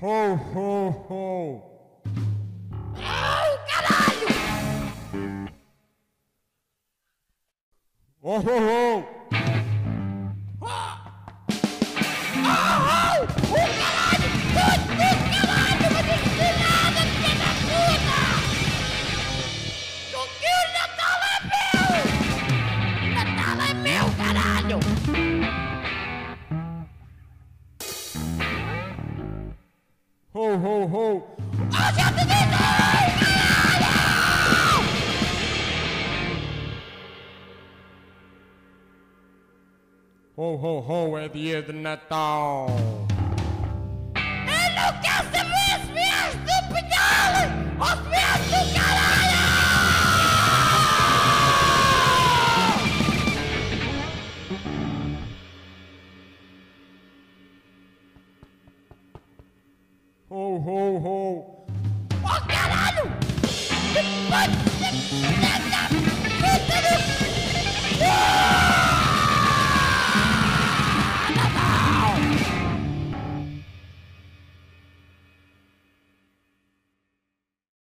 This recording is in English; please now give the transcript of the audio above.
Ho, ho, ho. Ai, caralho! Ho, ho, ho. Ho, ho, ho. Te dei caralho! Ho, ho, ho, é dia de Natal. Eu Ho, ho, ho.